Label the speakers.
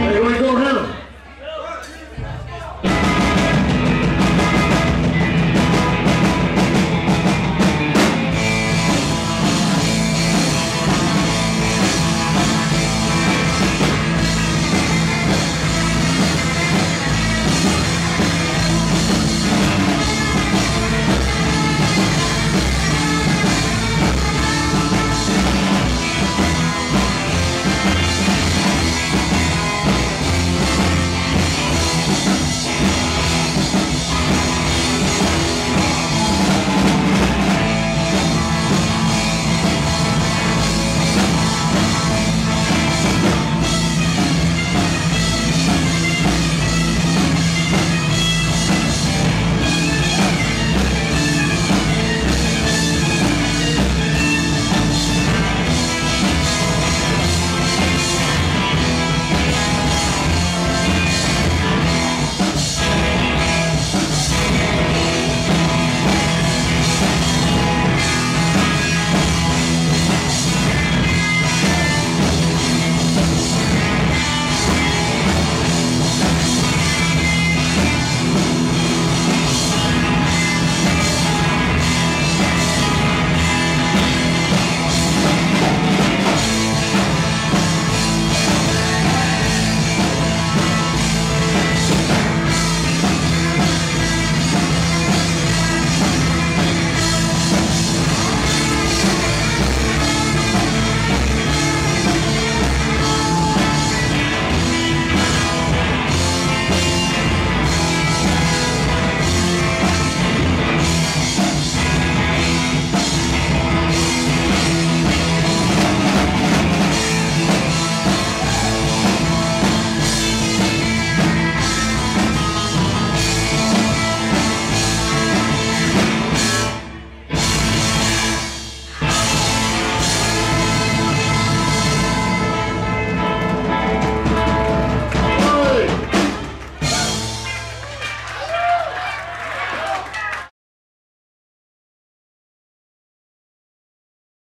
Speaker 1: Pero